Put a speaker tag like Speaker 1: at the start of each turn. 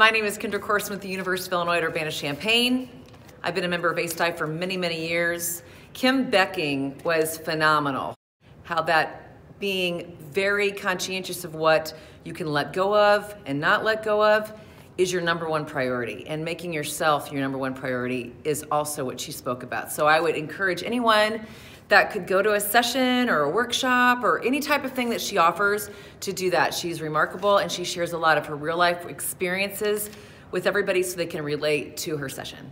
Speaker 1: My name is Kendra Courson with the University of Illinois at Urbana-Champaign. I've been a member of ACE-DI for many, many years. Kim Becking was phenomenal. How that being very conscientious of what you can let go of and not let go of is your number one priority. And making yourself your number one priority is also what she spoke about. So I would encourage anyone that could go to a session or a workshop or any type of thing that she offers to do that. She's remarkable and she shares a lot of her real life experiences with everybody so they can relate to her session.